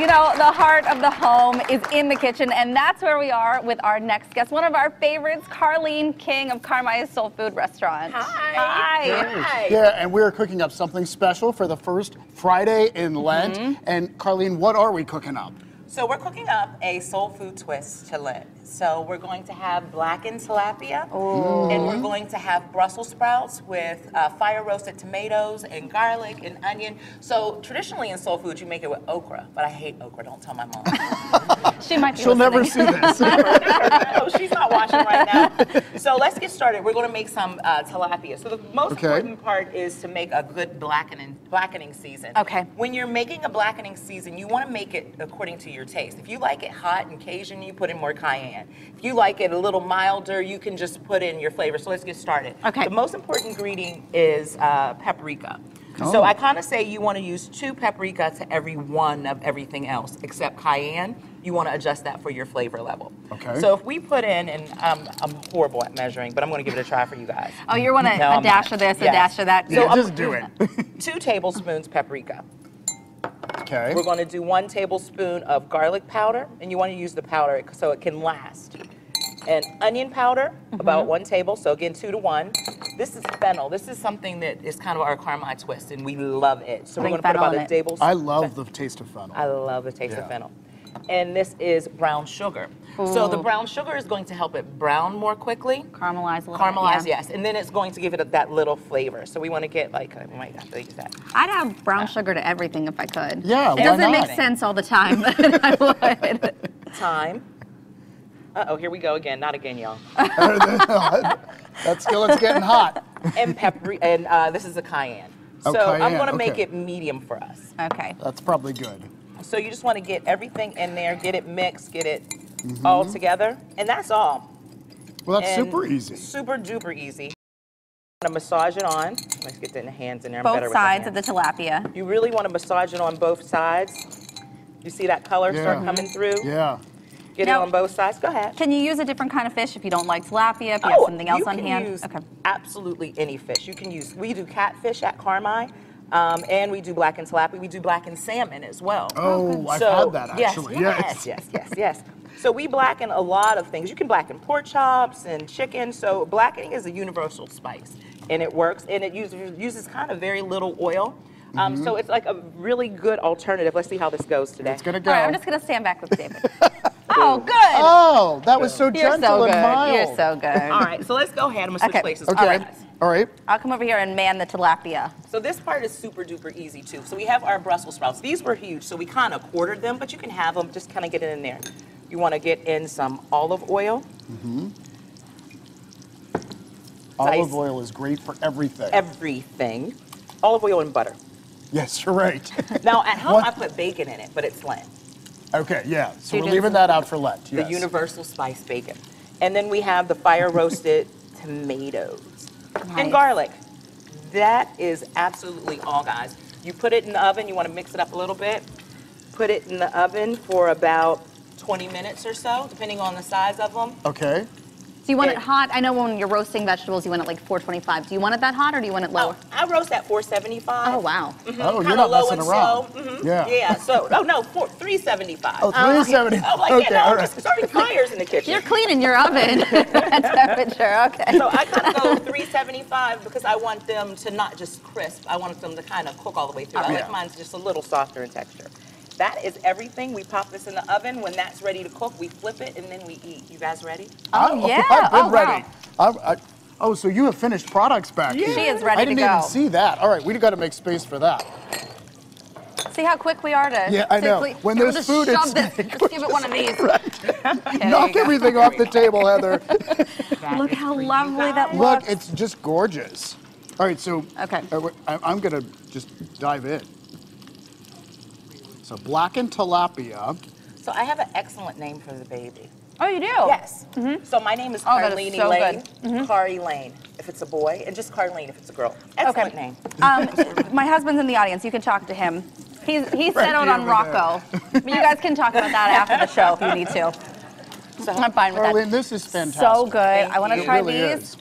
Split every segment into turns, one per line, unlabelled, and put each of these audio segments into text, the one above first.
You know, the heart of the home is in the kitchen, and that's where we are with our next guest, one of our favorites, Carleen King of Carmi's Soul Food Restaurant.
Hi.
Hi.
Hi.
Yeah, and we're cooking up something special for the first Friday in Lent.
Mm-hmm.
And Carleen, what are we cooking up?
So we're cooking up a soul food twist to Lent. So we're going to have blackened tilapia, and we're going to have Brussels sprouts with uh, fire roasted tomatoes and garlic and onion. So traditionally in soul food, you make it with okra, but I hate okra. Don't tell my mom.
She might be
She'll never see this.
no, she's not watching right now. So let's get started. We're going to make some uh, tilapia. So the most
Okay.
important part is to make a good blackening blackening season.
Okay.
When you're making a blackening season, you want to make it according to your taste. If you like it hot and Cajun, you put in more cayenne. If you like it a little milder, you can just put in your flavor. So let's get started.
Okay.
The most important ingredient is uh, paprika.
Oh.
So I kind of say you want to use two paprika to every one of everything else, except cayenne. You want to adjust that for your flavor level.
Okay.
So if we put in, and um, I'm horrible at measuring, but I'm going to give it a try for you guys.
Oh, you want a,
No,
a
I'm
dash
not.
of this, a dash of that.
Yeah,
I'm-
just do it.
Two tablespoons paprika.
Okay.
We're going to do one tablespoon of garlic powder, and you want to use the powder so it can last. And onion powder,
Mm-hmm.
about one table, so again, two to one. This is fennel. This is something that is kind of our Carmi's twist, and we love it. So
Putting
we're going to put about a
it.
tablespoon.
I love the taste of fennel.
I love the taste
Yeah.
of fennel. And this is brown sugar. So the brown sugar is going to help it brown more quickly.
Caramelize a little.
Caramelize,
yeah.
yes. And then it's going to give it a, that little flavor. So we want to get like, we might have to use that.
I'd have brown sugar to everything if I could.
Yeah,
It
why
doesn't
not?
make sense all the time, but I would.
Time. Uh oh, here we go again. Not again, y'all.
That skillet's getting hot.
and pepper, and uh, this is a cayenne.
Oh,
So I'm going to make it medium for us.
Okay.
That's probably good.
So you just want to get everything in there, get it mixed, get it
Mm-hmm.
all together, and that's all.
Well, that's
And
super easy.
Super duper easy. I'm gonna massage it on. Let's get the hands in there. I'm better
Both
with
sides of the tilapia.
You really want to massage it on both sides. You see that color start coming through?
Yeah.
Get
Now-
it on both sides. Go ahead.
Can you use a different kind of fish if you don't like tilapia? If you have something else
Oh, you
on
can
hand?
Use
okay.
absolutely any fish. You can use. We do catfish at Carmi, um, and we do blackened tilapia. We do blackened salmon as well.
Oh, I've
So-
had that
yes,
actually.
Yes, yes, yes, yes. So we blacken a lot of things. You can blacken pork chops and chicken. So blackening is a universal spice, and it works. And it uses uses kind of very little oil. Um,
Mm-hmm.
So it's like a really good alternative. Let's see how this goes today.
It's gonna go.
All right, I'm just gonna stand back with David. oh, good.
Oh, that was so
You're
gentle
so good.
and mild.
You're so good.
All right, so let's go ahead. I'm gonna switch
Okay.
places.
Okay.
All right.
All right.
I'll come over here and man the tilapia.
So this part is super duper easy too. So we have our Brussels sprouts. These were huge, so we kind of quartered them, but you can have them, just kind of get it in there. You want to get in some olive oil,
Mm-hmm.
Olive
oil is great for everything.
everything. Olive oil and butter.
yes, you're right.
Now at home
What?
I put bacon in it, but it's Lent.
Okay, yeah. So
you
we're leaving that out for Lent.
The universal spice bacon. And then we have the fire roasted tomatoes
Nice.
and garlic. That is absolutely all, guys. You put it in the oven, you want to mix it up a little bit. Put it in the oven for about 20 minutes or so, depending on the size of them.
Okay.
So you want it
Yeah.
hot? I know when you're roasting vegetables, you want it like 425. Do you want it that hot or do you want it lower?
Oh, I roast at 475.
Oh, wow.
Oh, you're
Kinda
not
low
messing
and
around.
slow. Mhm.
Yeah.
Yeah. So, oh no, four, 375.
Oh, 370.
I'm like,
okay,
you know,
all right.
just starting fires in the kitchen.
You're cleaning your oven at temperature. Okay.
So I kind of go 375 because I want them to not just crisp. I want them to kind of cook all the way through. I
Yeah.
like mine's just a little softer in texture. That is everything. We pop this in the oven. When that's ready to cook, we flip it and then we eat. You guys ready?
Oh, yeah.
I've been
Oh,
ready.
wow.
I'm- I- oh, so you have finished products back here.
She is ready
I didn't even see that. All right, we've got to make space for that.
See how quick we are to
Yeah, I know.
quickly-
When there's food at
shove this.
stake,
Let's give it one of these. Okay,
Knock everything off the table, Heather.
Look how lovely that looks.
Look, it's just gorgeous. All right, so
Okay.
uh, I- I'm gonna just dive in. So blackened tilapia.
So I have an excellent name for the baby.
Oh, you do?
Yes. So my name is
Oh, that is
Carleen
so
Lane.
good. Mm-hmm.
Kari Lane, if it's a boy, and just Carleen if it's a girl. Excellent name.
Um, my husband's in the audience. You can talk to him. He's he's
Right
settled on Rocco. But you guys can talk about that after the show if you need to.
So
I'm fine with
Carleen,
that.
this is fantastic.
So good.
Thank
I want to try
really
these.
is.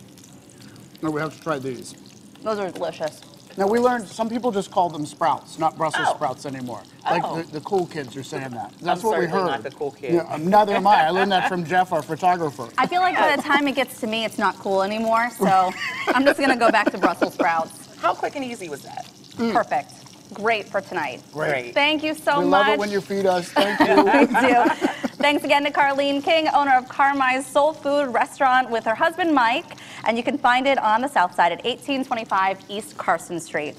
No, we have to try these.
Those are delicious.
Now, we learned some people just call them sprouts, not Brussels
Oh.
sprouts anymore. Like
Oh.
the, the cool kids are saying that. That's
I'm
what we heard.
not the cool kid.
Yeah, um, neither am I. I learned that from Jeff, our photographer.
I feel like by the time it gets to me, it's not cool anymore. So I'm just gonna go back to Brussels sprouts.
How quick and easy was that?
Perfect. Great for tonight.
Great.
Thank you so
we
much.
love it when you feed us. Thank you.
I do. Thanks again to Carleen King, owner of Carmi's Soul Food Restaurant with her husband Mike. And you can find it on the south side at 1825 East Carson Street.